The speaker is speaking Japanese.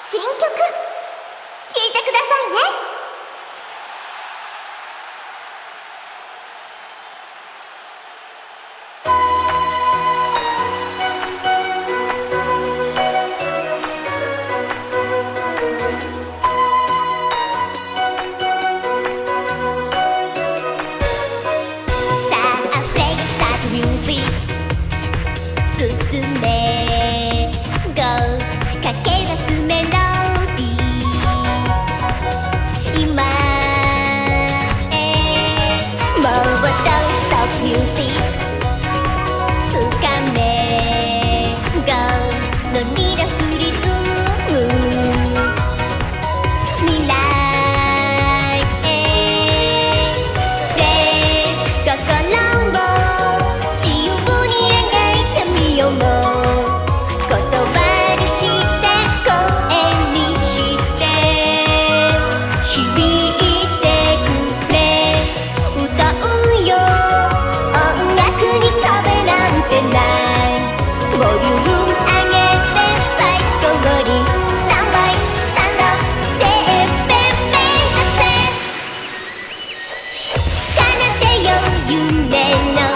新曲聴いてくださいね。進んした beauty つかめ you may know.